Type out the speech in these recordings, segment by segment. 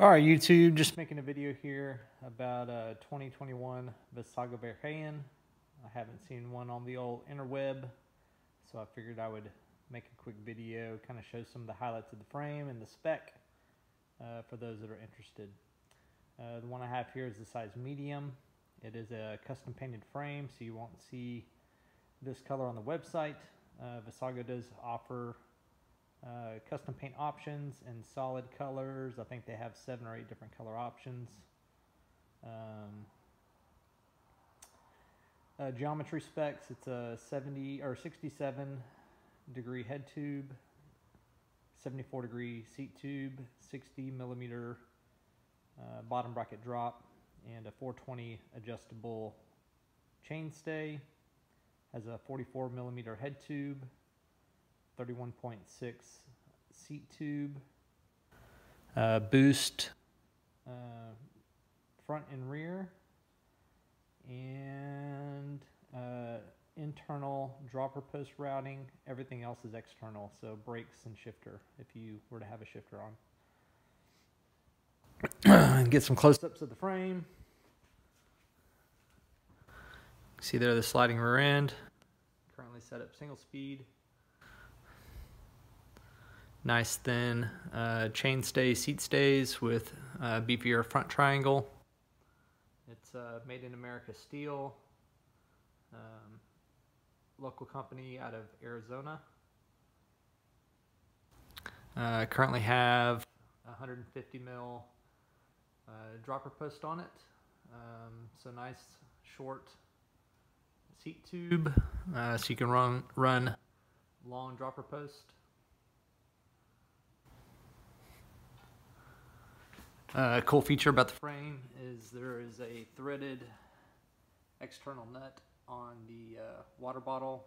All right, YouTube, just making a video here about a 2021 Vassago VerHauen. I haven't seen one on the old interweb, so I figured I would make a quick video, kind of show some of the highlights of the frame and the spec uh, for those that are interested. Uh, the one I have here is the size medium. It is a custom painted frame, so you won't see this color on the website. Uh, Vesago does offer uh, custom paint options and solid colors. I think they have seven or eight different color options. Um, uh, geometry specs, it's a 70 or 67 degree head tube, 74 degree seat tube, 60 millimeter uh, bottom bracket drop, and a 420 adjustable chainstay. Has a 44 millimeter head tube, 31.6 seat tube, uh, boost uh, front and rear, and uh, internal dropper post routing. Everything else is external, so brakes and shifter if you were to have a shifter on. Get some close-ups of the frame. See there the sliding rear end. Currently set up single speed nice thin uh, chain stay seat stays with uh, beefier front triangle. It's uh, made in America steel, um, local company out of Arizona. Uh, currently have 150 mil uh, dropper post on it. Um, so nice short seat tube uh, so you can run run long dropper post. Uh, a cool feature about the frame is there is a threaded external nut on the uh, water bottle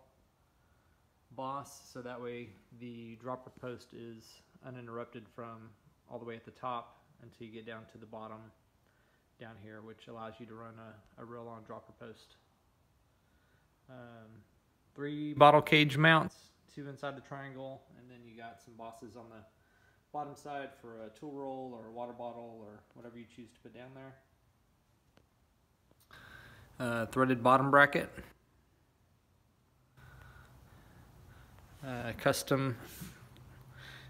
boss so that way the dropper post is uninterrupted from all the way at the top until you get down to the bottom down here which allows you to run a, a real long dropper post. Um, three bottle cage mounts, two inside the triangle and then you got some bosses on the bottom side for a tool roll or a water bottle or whatever you choose to put down there. Uh, threaded bottom bracket. Uh, custom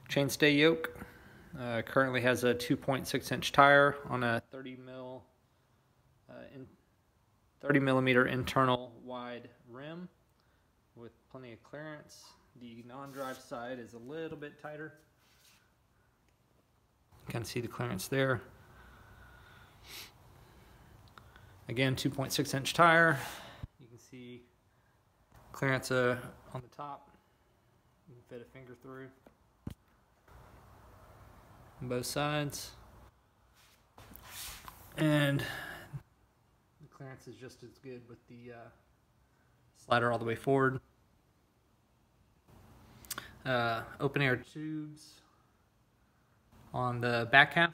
chainstay yoke. Uh, currently has a 2.6 inch tire on a 30 mil, uh, in 30 millimeter internal wide rim with plenty of clearance. The non-drive side is a little bit tighter. Can see the clearance there. Again, 2.6 inch tire. You can see clearance uh, on the top. You can fit a finger through. On both sides. And the clearance is just as good with the uh, slider all the way forward. Uh, open air tubes on the back half,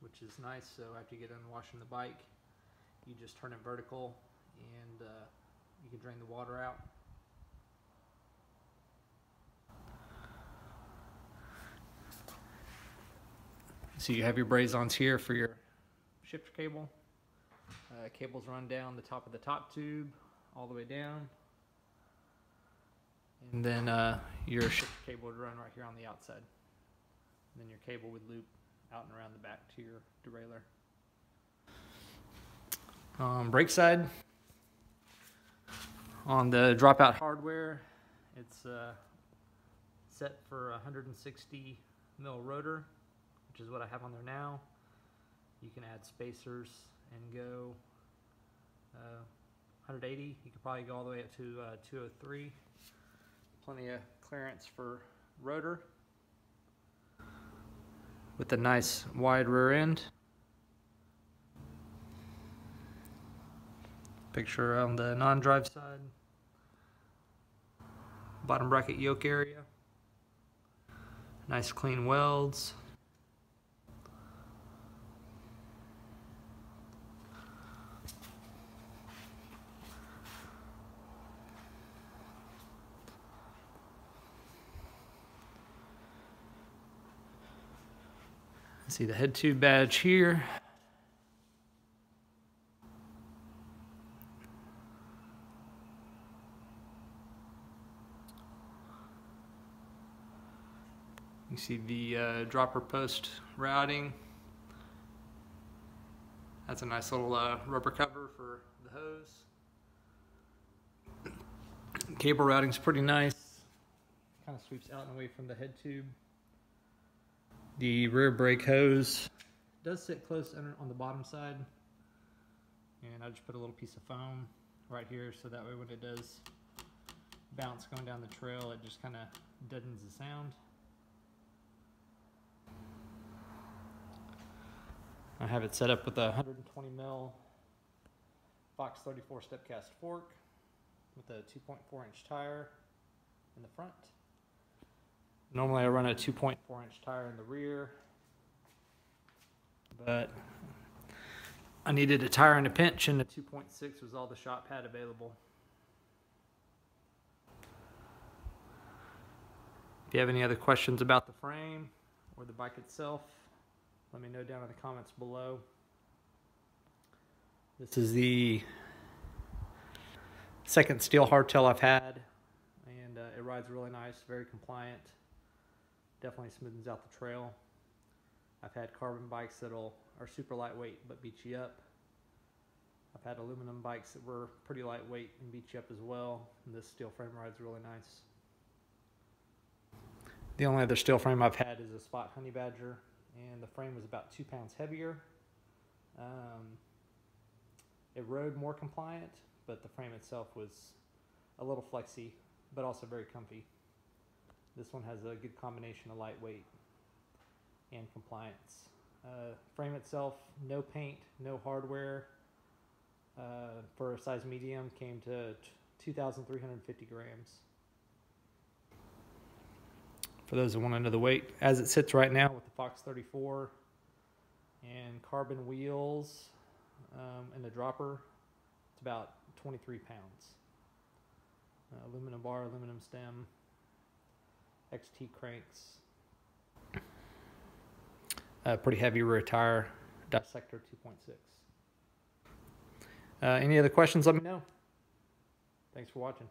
which is nice. So after you get done washing the bike, you just turn it vertical and uh, you can drain the water out. So you have your braze-ons here for your shifter cable. Uh, cables run down the top of the top tube all the way down. And then uh, your shifter cable would run right here on the outside. Then your cable would loop out and around the back to your derailleur. Um, brake side, on the dropout hardware, it's uh, set for 160 mil rotor, which is what I have on there now. You can add spacers and go uh, 180. You could probably go all the way up to uh, 203. Plenty of clearance for rotor with a nice wide rear end. Picture on the non-drive side. Bottom bracket yoke area. Nice clean welds. See the head tube badge here. You see the uh, dropper post routing. That's a nice little uh, rubber cover for the hose. Cable routing's pretty nice. Kind of sweeps out and away from the head tube. The rear brake hose does sit close on the bottom side. And I just put a little piece of foam right here so that way when it does bounce going down the trail, it just kind of deadens the sound. I have it set up with a 120 mil Fox 34 step cast fork with a 2.4 inch tire in the front. Normally I run a 2.4 inch tire in the rear, but I needed a tire in a pinch and the 2.6 was all the shop had available. If you have any other questions about the frame or the bike itself, let me know down in the comments below. This is the second steel hardtail I've had, and uh, it rides really nice, very compliant. Definitely smoothens out the trail. I've had carbon bikes that'll are super lightweight but beat you up. I've had aluminum bikes that were pretty lightweight and beat you up as well. And this steel frame rides really nice. The only other steel frame I've had is a Spot Honey Badger, and the frame was about two pounds heavier. Um, it rode more compliant, but the frame itself was a little flexy, but also very comfy. This one has a good combination of lightweight and compliance. Uh, frame itself, no paint, no hardware. Uh, for a size medium, came to 2,350 grams. For those that want to know the weight, as it sits right now with the Fox 34 and carbon wheels um, and the dropper, it's about 23 pounds. Uh, aluminum bar, aluminum stem, XT cranks. Uh, pretty heavy rear tire, Dissector 2.6. Uh, any other questions, let me know. Thanks for watching.